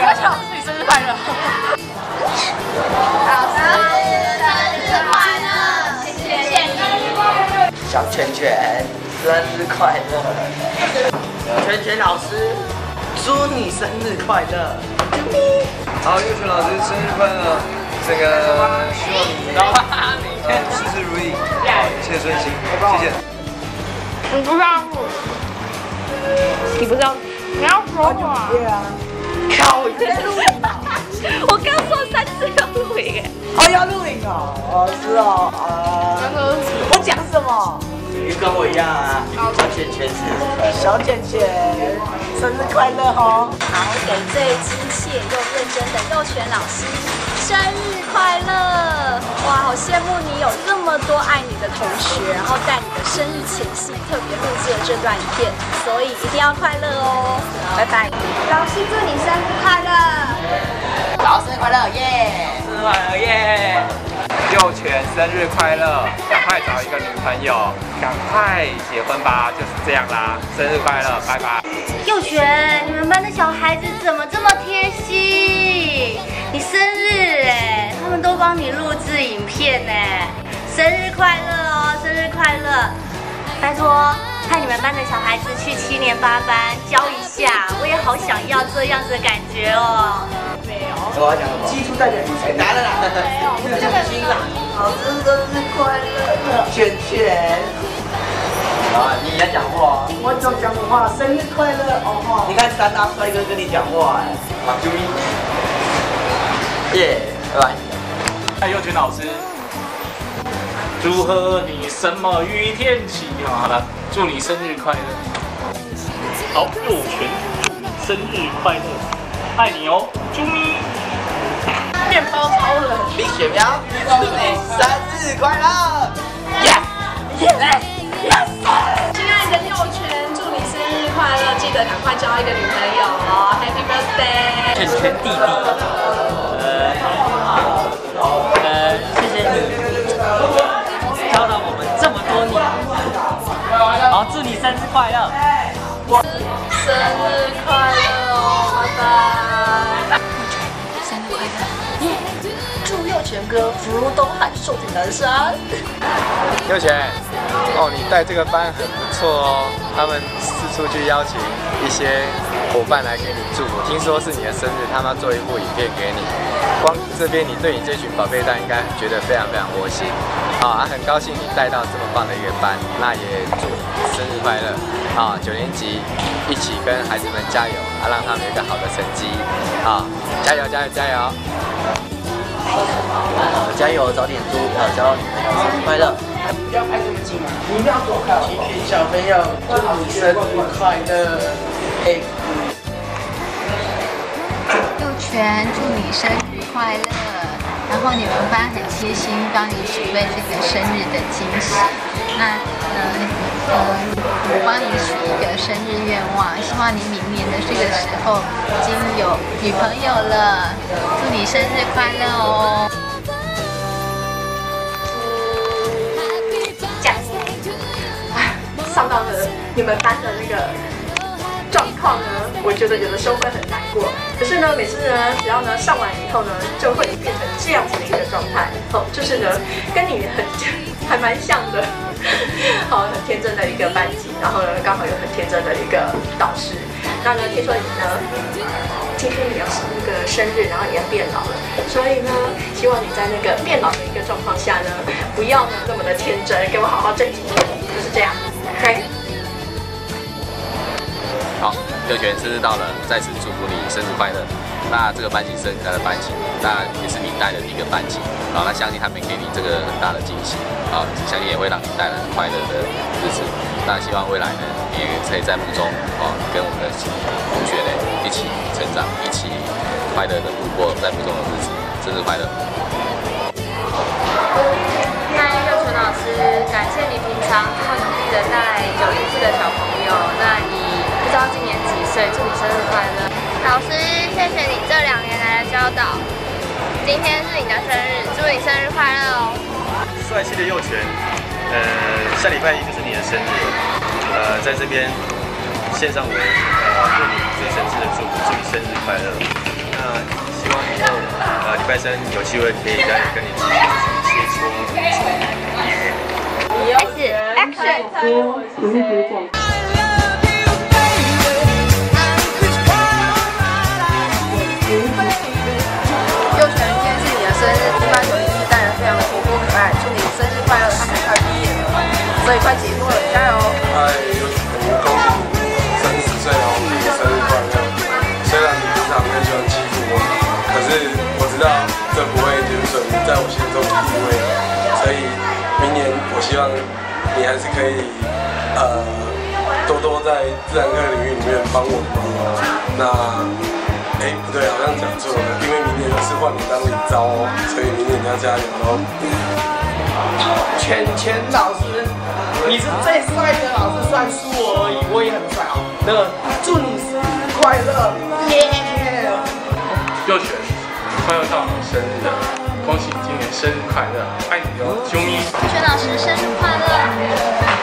要祝老师你生日快乐。老师生日快乐，谢谢你。小圈圈，生日快乐！圈圈老师，祝你生日快乐！好，幼泉老师生日快乐！这个希望你呃事事如意，一切顺心，谢谢。你不让我，你不知道，你要说话。对啊，靠，你在录影啊！我刚说三次要录影哎。哦，要录影哦，哦是哦，啊，我讲什么？你跟我一样啊，小圈圈是小姐姐，生日快乐哦！好，给最亲切又认真的幼泉老师生日快乐！哇，好羡慕你有这么多爱你的同学，然后带你的生日前夕特别录制了这段影片，所以一定要快乐哦！拜拜，老师祝你生日快乐！老师生日快乐，耶！生日快乐耶！幼泉生日快乐！赶快找一个女朋友，赶快结婚吧，就是这样啦！生日快乐，拜拜。幼泉，你们班的小孩子怎么这么贴心？你生日哎，他们都帮你录制影片呢。生日快乐哦，生日快乐！拜托，派你们班的小孩子去七年八班教一下，我也好想要这样子的感觉哦。没有我要讲什么？基础代表女权，来了啦！没有，这个新啦。老师生日快乐，圈圈。啊，你要讲话。我就讲话，生日快乐哦哈！你看三大帅哥跟你讲话哎，马啾咪。耶，拜拜。哎，幼泉老师，祝贺你什么雨天气？好了，祝你生日快乐。好，幼泉，祝你生日快乐，爱你哦，啾咪。面包超人，李雪苗，祝你生日快乐！Yes Yes Yes！亲爱的幼泉，祝你生日快乐！记得赶快交一个女朋友哦，Happy Birthday！圈圈弟弟，快乐！生日快乐哦，拜拜！生日快乐！祝幼全哥福如东海，寿比南山。右全，哦，你带这个班很不错哦，他们四处去邀请一些伙伴来给你祝福。听说是你的生日，他们要做一部影片给你。光这边你对你这群宝贝蛋应该觉得非常非常窝心，啊，很高兴你带到这么棒的一个班，那也祝你生日快乐，啊，九年级一起跟孩子们加油，啊，让他们有一个好的成绩，啊，加油加油加油！加油，早点读，呃，交女朋友，生日快乐！不要拍这么近啊！你一定要躲开欺骗小朋友，祝你生日快乐！哎，幼泉，祝你生日快乐！然后你们班很贴心，帮你准备这个生日的惊喜。那呃呃，我帮你许一个生日愿望，希望你明年的这个时候已经有女朋友了。祝你生日快乐哦！上到了你们班的那个况呢，我觉得有的时候会很难过。可是呢，每次呢，只要呢上完以后呢，就会变成这样子的一个状态。哦，就是呢，跟你很还蛮像的。好，很天真的一个班级，然后呢，刚好有很天真的一个导师。那呢，听说你呢，听说你要是那个生日，然后也要变老了，所以呢，希望你在那个变老的一个状况下呢，不要呢那么的天真，给我好好珍惜，好，幼泉生日到了，在此祝福你生日快乐。那这个班级是很可爱的班级，那也是你带的第一个班级，好，那相信他们给你这个很大的惊喜，啊，相信也会让你带来很快乐的日子。那希望未来呢，你也可以在梦中，哦，跟我们的同学呢一起成长，一起快乐的度过在梦中的日子。生日快乐！嗨，幼纯老师，感谢你平常这么努力的带九零岁？祝你生日快乐！老师，谢谢你这两年来的教导。今天是你的生日，祝你生日快乐哦！帅气的幼犬，呃，下礼拜一就是你的生日，呃，在这边献上我呃对你最诚挚的祝福，祝你生日快乐。那希望以后呃礼拜三有机会可以再跟你继续切磋。开始，Action！所以快结束了，加油！嗨，幼泉，恭喜你三十岁哦，生日快乐！虽然你平常很喜欢欺负我，可是我知道这不会减损你在我心中的地位，所以明年我希望你还是可以呃多多在自然科领域里面帮我忙哦。那。哎，不对，好像讲错了，因为明年是换你当领招哦，所以明年你要加油哦。圈圈老师，你是最帅的老师，算输我而已，我也很帅哦。那个，祝你生日快乐，耶！又选，快要到你生日了，恭喜今年生日快乐，爱你哦，啾咪。圈老师生日快乐，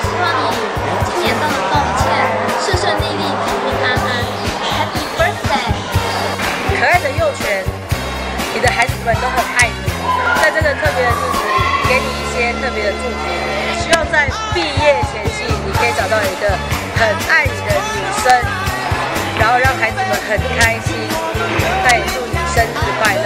希望你今年都能够一切顺顺利利，平平安安，Happy Birthday！可爱的幼犬，你的孩子们都很爱你，在这个特别的日子，给你一些特别的祝福。希望在毕业前夕，你可以找到一个很爱你的女生，然后让孩子们很开心。那也祝你生日快乐。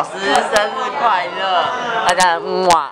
老师生日快乐！大家哇。